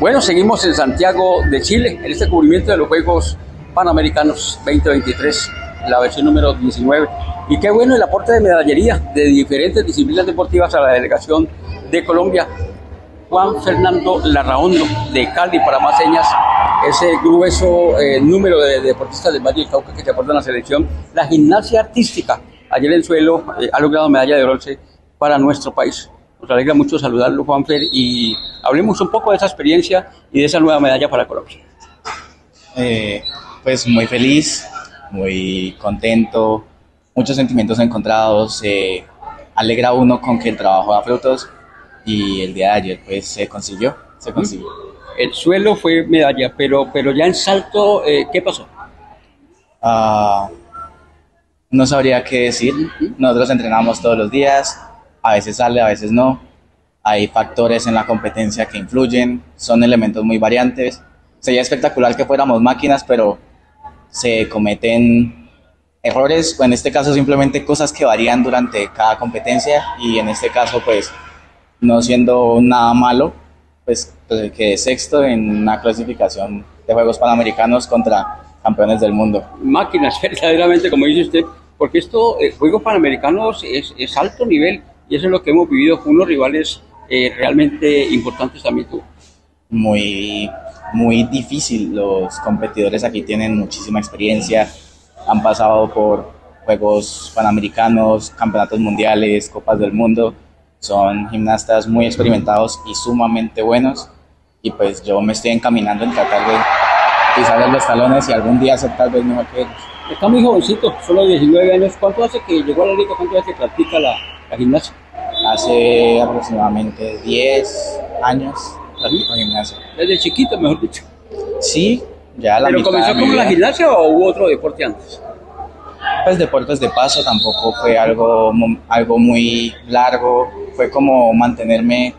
Bueno, seguimos en Santiago de Chile, en este cubrimiento de los Juegos Panamericanos 2023, la versión número 19. Y qué bueno el aporte de medallería de diferentes disciplinas deportivas a la delegación de Colombia. Juan Fernando Larraondo de Cali, para más señas, ese grueso eh, número de deportistas del Valle del Cauca que se aportan a la selección. La gimnasia artística, ayer en suelo, eh, ha logrado medalla de bronce para nuestro país. Nos alegra mucho saludarlo, Juanfer, y hablemos un poco de esa experiencia y de esa nueva medalla para Colombia. Eh, pues muy feliz, muy contento, muchos sentimientos encontrados. Eh, alegra uno con que el trabajo da frutos y el día de ayer pues se consiguió, se consiguió. El suelo fue medalla, pero, pero ya en salto, eh, ¿qué pasó? Ah, no sabría qué decir. Nosotros entrenamos todos los días, a veces sale, a veces no. Hay factores en la competencia que influyen, son elementos muy variantes. Sería espectacular que fuéramos máquinas, pero se cometen errores, o en este caso simplemente cosas que varían durante cada competencia y en este caso pues no siendo nada malo, pues, pues quedé sexto en una clasificación de Juegos Panamericanos contra campeones del mundo. Máquinas, verdaderamente, como dice usted, porque esto, eh, Juegos Panamericanos es, es alto nivel y eso es lo que hemos vivido con unos rivales eh, realmente importantes también tú. Muy, muy difícil, los competidores aquí tienen muchísima experiencia, han pasado por Juegos Panamericanos, Campeonatos Mundiales, Copas del Mundo, son gimnastas muy experimentados y sumamente buenos y pues yo me estoy encaminando en tratar de pisarles los talones y algún día ser tal vez mejor que ellos. Está muy jovencito, solo 19 años. ¿Cuánto hace que llegó a la liga? ¿Cuánto hace que practica la, la gimnasia? Hace aproximadamente 10 años practico gimnasia. Desde chiquito, mejor dicho. Sí, ya la ¿Pero mitad comenzó con la gimnasia o hubo otro deporte antes? Pues deportes de paso tampoco fue algo, algo muy largo, fue como mantenerme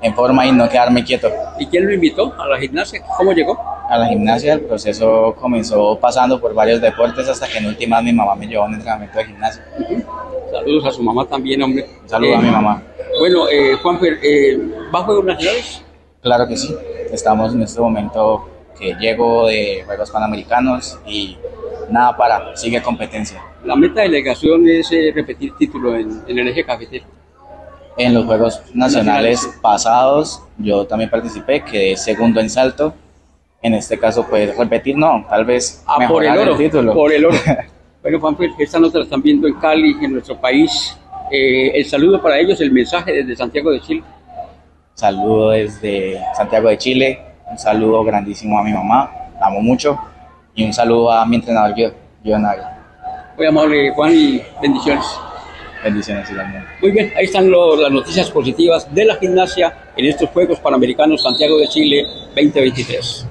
en forma y no quedarme quieto. ¿Y quién lo invitó a la gimnasia? ¿Cómo llegó? A la gimnasia el proceso comenzó pasando por varios deportes hasta que en últimas mi mamá me llevó a un entrenamiento de gimnasia. Saludos a su mamá también, hombre. Un saludo Eh, a mi mamá. Bueno, eh, Juanfer, eh, ¿va a Juegos Nacionales? Claro que sí, estamos en este momento que llego de Juegos Panamericanos y nada para, sigue competencia. La meta de delegación es eh, repetir título en, en el eje cafetero. En los Juegos Nacionales pasados yo también participé, quedé segundo en salto. En este caso, pues repetir no, tal vez Ah, por el oro. título. Por el oro. bueno, Juanfer, esta nota la están viendo en Cali, en nuestro país. Eh, el saludo para ellos, el mensaje desde Santiago de Chile. Saludo desde Santiago de Chile, un saludo grandísimo a mi mamá, la amo mucho, y un saludo a mi entrenador, yo, yo Muy amable, Juan, y bendiciones. Bendiciones igualmente. Muy bien, ahí están lo- las noticias positivas de la gimnasia en estos Juegos Panamericanos Santiago de Chile 2023.